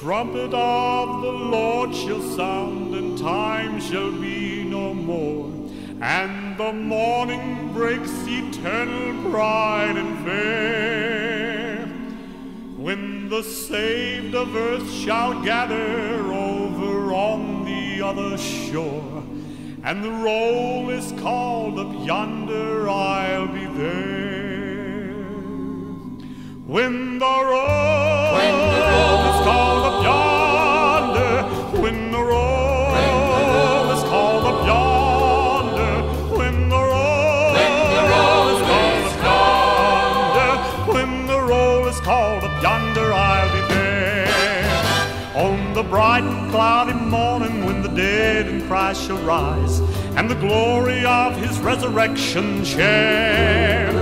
trumpet of the Lord shall sound, and time shall be no more. And the morning breaks eternal, bright and fair. When the saved of earth shall gather over on the other shore, and the roll is called up yonder, I'll be there. When yonder, I'll be there. On the bright and cloudy morning when the dead in Christ shall rise, and the glory of his resurrection share.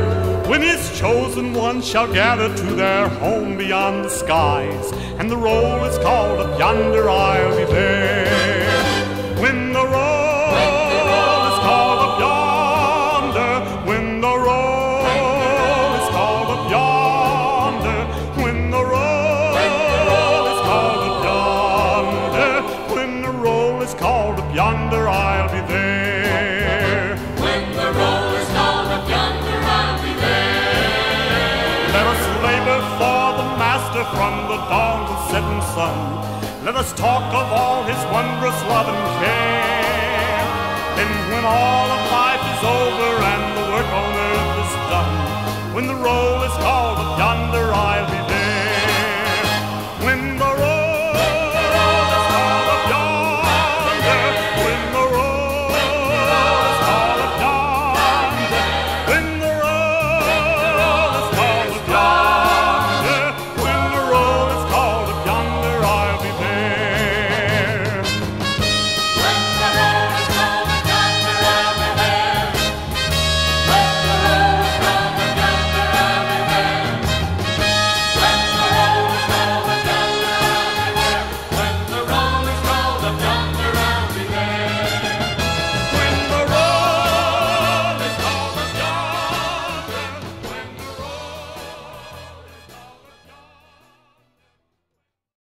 When his chosen ones shall gather to their home beyond the skies, and the roll is called up yonder, I'll be there. Yonder, I'll be there. When the roll is called up yonder, I'll be there. Let us labor for the Master from the dawn to setting sun. Let us talk of all his wondrous love and care. Then when all of life is over and the work on earth is done, when the roll is called up yonder,